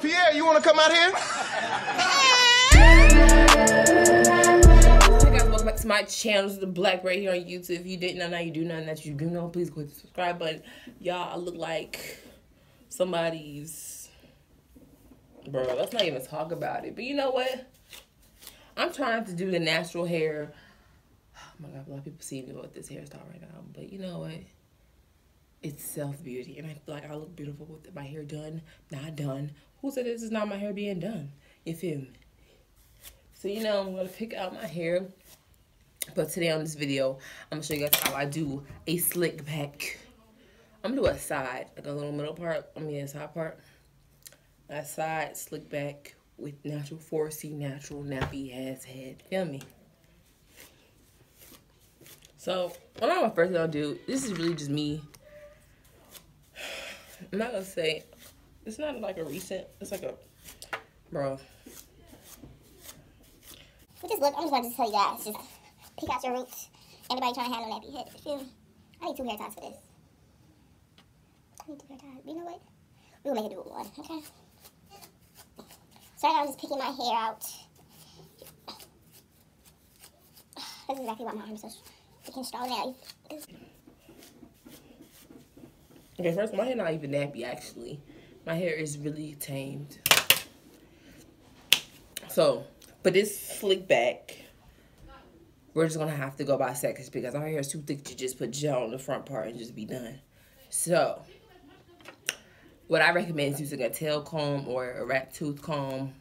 Pierre, you want to come out here? Hey guys, welcome back to my channel. This is the Black right here on YouTube. If you didn't know, now you do know. that you do know, please click the subscribe button. Y'all, I look like somebody's. Bro, let's not even talk about it. But you know what? I'm trying to do the natural hair. Oh my god, a lot of people see me with this hairstyle right now. But you know what? It's self beauty. And I feel like I look beautiful with my hair done, not done. Who said this is not my hair being done? You feel me? So you know, I'm gonna pick out my hair. But today on this video, I'm gonna show you guys how I do a slick back. I'm gonna do a side, like a little middle part. I mean a side part. A side slick back with natural 4C natural nappy ass head. Feel me? So what I'm first gonna do, this is really just me. I'm not gonna say it's not like a recent, it's like a bro. With look, I'm just to just tell you guys, just pick out your roots. Anybody trying to handle nappy head, feel me? I need two hair ties for this. I need two hair ties. You know what? We'll make it do one, okay? So right now I'm just picking my hair out. This is exactly why my arm is so freaking strong now. Okay, first, my hair not even nappy, actually. My hair is really tamed. So, but this slick back, we're just going to have to go by seconds because our hair is too thick to just put gel on the front part and just be done. So, what I recommend is using a tail comb or a rat tooth comb,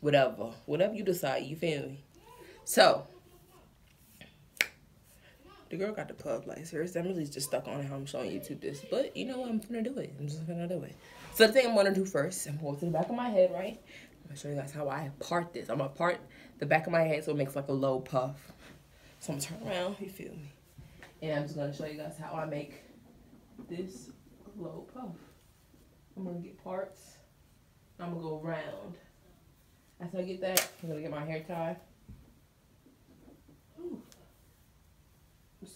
whatever. Whatever you decide, you feel me? So, the girl got the puff like seriously. I'm really just stuck on how I'm showing YouTube this, but you know what? I'm gonna do it. I'm just gonna do it. So the thing I'm gonna do first, I'm going to the back of my head, right? I'm gonna show you guys how I part this. I'm gonna part the back of my head so it makes like a low puff. So I'm gonna turn around. You feel me? And I'm just gonna show you guys how I make this low puff. I'm gonna get parts. I'm gonna go around. After I get that, I'm gonna get my hair tied.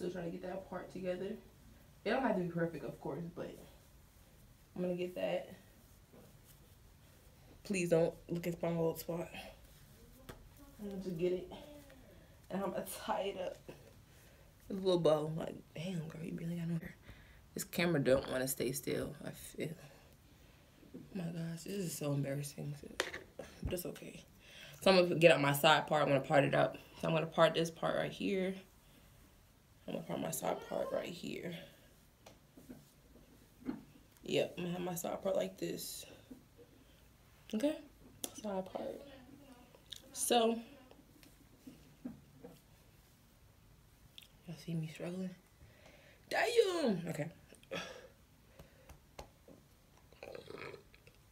Still trying to get that part together. It don't have to be perfect, of course, but I'm gonna get that. Please don't look at my old spot. I'm gonna just get it. And I'm gonna tie it up. A little bow. Like, damn, girl, you really got no hair. This camera don't want to stay still, I feel. Oh my gosh, this is so embarrassing. But it's okay. So I'm gonna get out my side part. I'm gonna part it up. So I'm gonna part this part right here. I'm gonna part my side part right here. Yep, I'm gonna have my side part like this. Okay, side part. So, y'all see me struggling? Damn! Okay.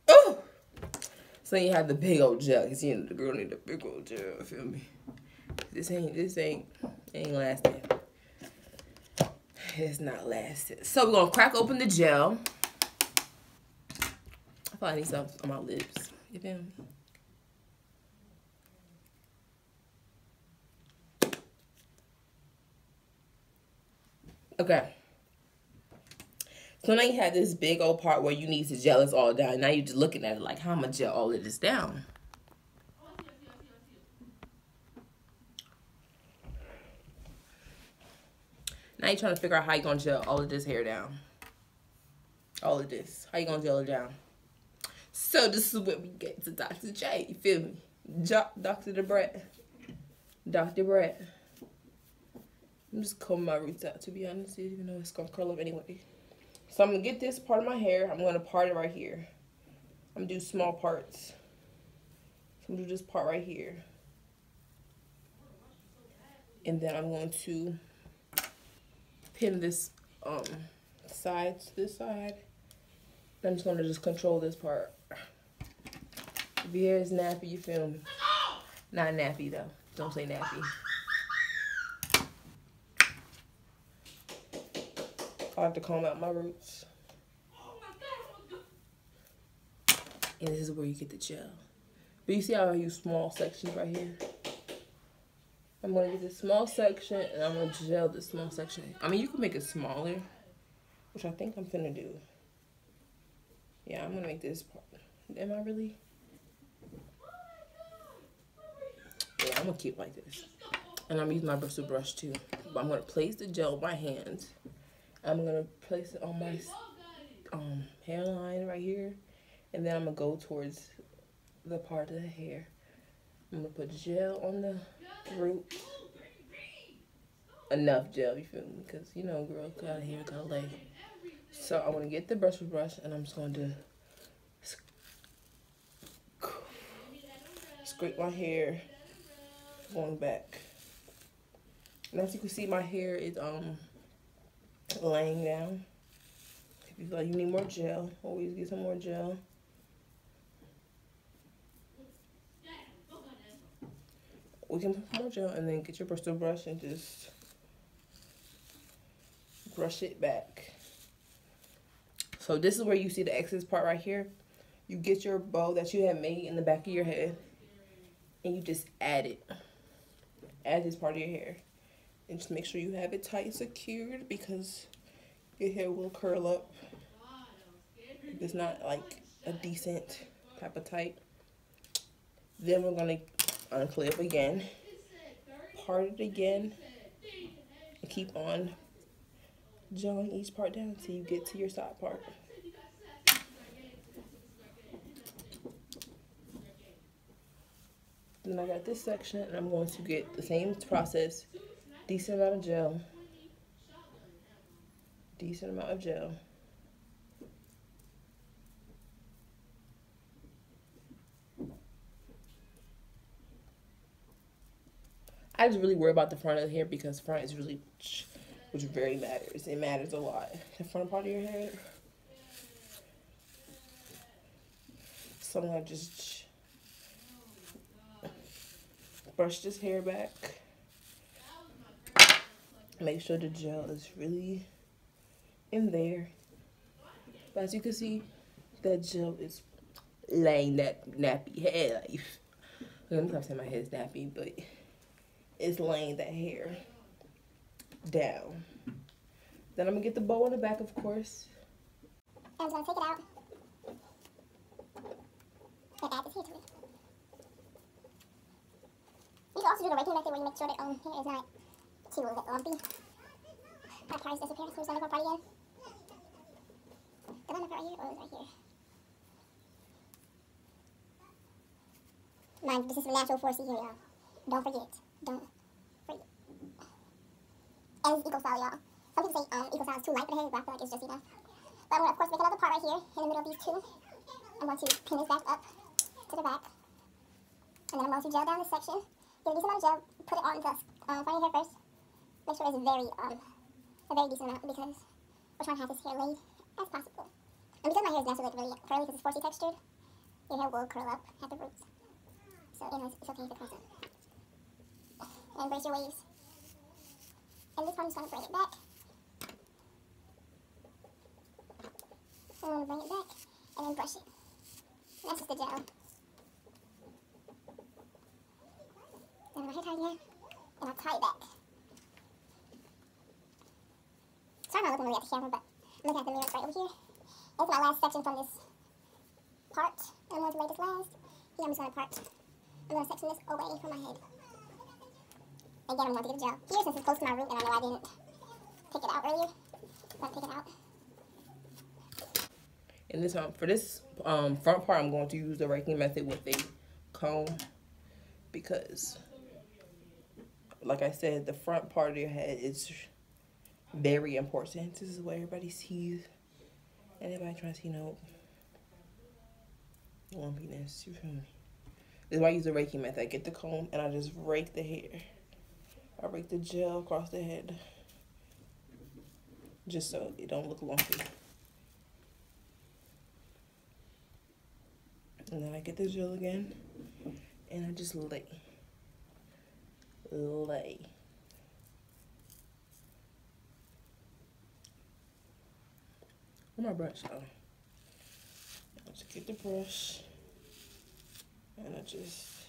Oh! So you have the big old gel. You know the girl need a big old gel. Feel me? This ain't this ain't ain't lasting. It's not lasted. So we're gonna crack open the gel. I probably need some on my lips. You feel me? Okay. So now you have this big old part where you need to gel this all down. Now you're just looking at it like, how I gel all of this down? Now you're trying to figure out how you're going to gel all of this hair down. All of this. How you going to gel it down? So this is where we get to Dr. J. You feel me? Dr. Debret. Dr. Brett. I'm just combing my roots out, to be honest, even though it's going to curl up anyway. So I'm going to get this part of my hair. I'm going to part it right here. I'm going to do small parts. So I'm going to do this part right here. And then I'm going to pin this um side to this side. I'm just gonna just control this part. Hair is nappy, you feel me? Not nappy though. Don't say nappy. I have to comb out my roots. And this is where you get the gel. But you see how I use small sections right here? I'm gonna get this small section and I'm gonna gel this small section. I mean, you can make it smaller, which I think I'm gonna do. Yeah, I'm gonna make this part Am I really? Yeah, I'm gonna keep like this. And I'm using my bristle brush too. But I'm gonna place the gel on my hands. I'm gonna place it on my um, hairline right here. And then I'm gonna go towards the part of the hair. I'm gonna put gel on the root. Enough gel, you feel me? Because, you know, girl, got hair, got lay. So I'm gonna get the brush with brush and I'm just going to scrape my hair going back. And as you can see, my hair is um laying down. If you feel like you need more gel, always get some more gel. We can put more gel and then get your bristle brush and just brush it back. So this is where you see the excess part right here. You get your bow that you have made in the back of your head and you just add it. Add this part of your hair. And just make sure you have it tight and secured because your hair will curl up. It's not like a decent type of tight. Then we're gonna unclip again, part it again, and keep on gelling each part down until you get to your side part. Then I got this section and I'm going to get the same process, decent amount of gel, decent amount of gel. I just really worry about the front of the hair because front is really, which very matters. It matters a lot. The front part of your hair. So I'm gonna just brush this hair back. Make sure the gel is really in there. But as you can see, that gel is laying that nappy hair life. I'm not saying my head is nappy, but is laying that hair down. Then I'm gonna get the bow on the back, of course. I'm gonna take it out. And add this here to it. You can also do the raking method where you make sure that um hair is not too lumpy. My part is disappearing. Who's on the part again? The one right here or is right here? Mind, this is natural 4C here, y'all. Don't forget. Don't forget. And it's eco style, y'all. Some people say um, eco style is too light for the hair, but I feel like it's just enough. But I'm going to, of course, make another part right here in the middle of these two. I'm going to pin this back up to the back. And then I'm going to gel down this section. Get a decent amount of gel, put it on the um, front of your hair first. Make sure it's very, um, a very decent amount because we're trying to have this hair laid as possible. And because my hair is naturally like really curly because it's 4C textured, your hair will curl up at the roots. So, know, it's, okay if it curls up. And brace your waves. And this one, I'm just going to bring it back. I'm going to bring it back and then brush it. And that's just the gel. Then I'm going to here, and I'll tie it back. Sorry I'm not looking really at the camera, but looking at the mirror right over here. This is my last section from this part. And I'm going to lay this last. Here I'm just going to part. I'm going to section this away from my head. Again, I'm going to get the gel. Here, since it's close to my root, and I know I didn't pick it out earlier, going to pick it out. And this um, for this um, front part, I'm going to use the raking method with a comb because, like I said, the front part of your head is very important. This is what everybody sees. And everybody trying to see, you know, lumpiness. You feel me? This is why I use the raking method. I get the comb and I just rake the hair. I rake the gel across the head. Just so it don't look lumpy. And then I get the gel again. And I just lay. Lay. Where my brush go? I just get the brush. And I just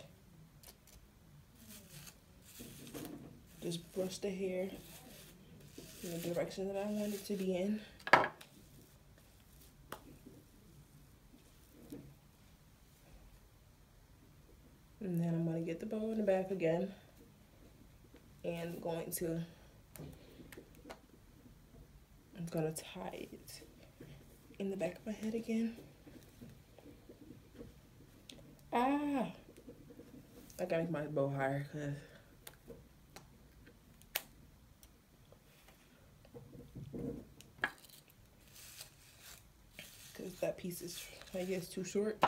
just brush the hair in the direction that I want it to be in. And then I'm going to get the bow in the back again. And going to, I'm going to tie it in the back of my head again. Ah! I gotta make my bow higher because because that piece is I guess too short.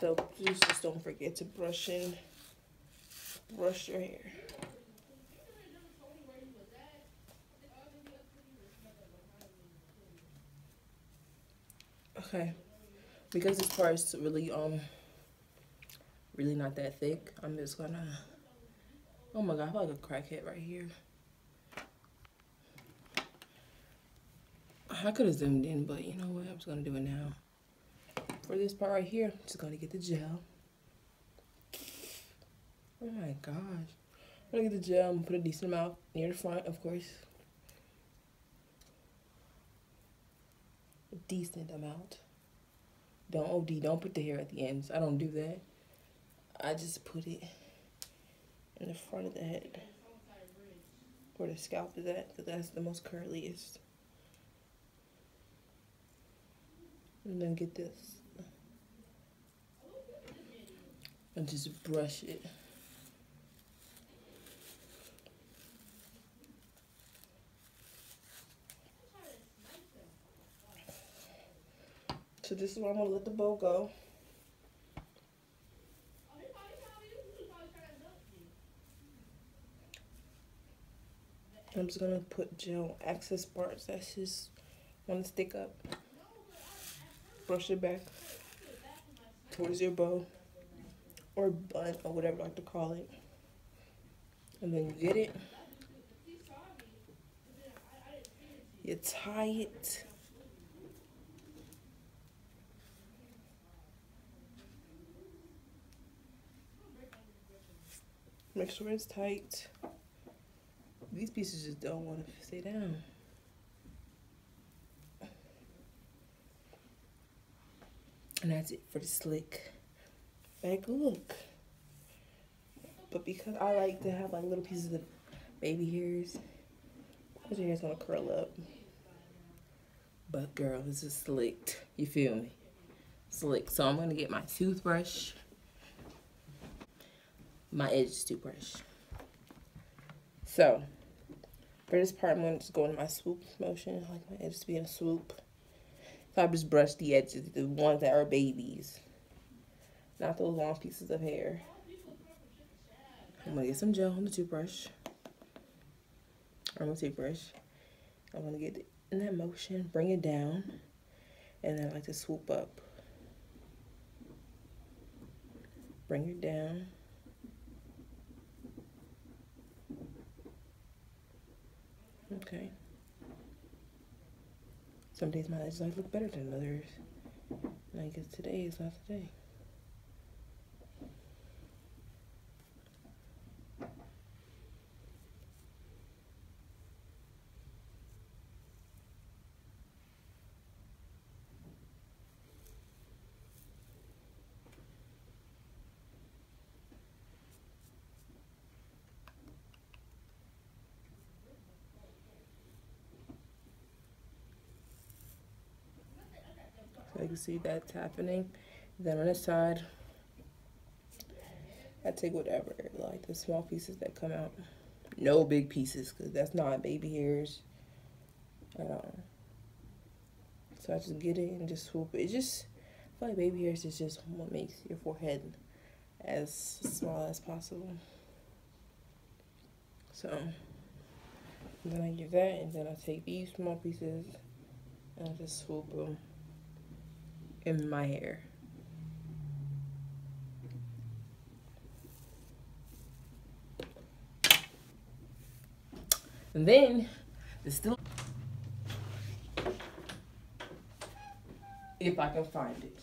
So please just don't forget to brush in brush your hair. Okay. Because this part is really um really not that thick, I'm just gonna oh my god, I feel like a crackhead right here. I could have zoomed in, but you know what? I'm just gonna do it now. For this part right here, I'm just gonna get the gel. Oh my gosh. I'm gonna get the gel and put a decent amount near the front, of course. A decent amount. Don't OD, don't put the hair at the ends. I don't do that. I just put it in the front of the head. Where the scalp is at, because that's the most curliest. And then get this. And just brush it. So this is where I'm gonna let the bow go. I'm just gonna put gel excess parts that's just wanna stick up. Brush it back towards your bow or bun or whatever you like to call it. And then you get it. You tie it. Make sure it's tight. These pieces just don't want to stay down. And that's it for the slick back look. But because I like to have like little pieces of baby hairs, because your hair's gonna curl up. But girl, this is slicked. You feel me? Slick. So I'm gonna get my toothbrush my edge toothbrush. So, for this part, I'm going to just go into my swoop motion. I like my edges to be in a swoop. So I just brush the edges, the ones that are babies. Not those long pieces of hair. I'm to get some gel on the toothbrush. On the toothbrush. I'm to get in that motion, bring it down. And then I like to swoop up. Bring it down. Okay. Some days my legs look better than others. And I guess today is not the day. You can see that's happening. Then on the side, I take whatever, like the small pieces that come out. No big pieces, because that's not baby hairs at all. So I just get it and just swoop it. just, I feel like baby hairs is just what makes your forehead as small as possible. So, then I get that, and then I take these small pieces and I just swoop them in my hair. And then the still if I can find it.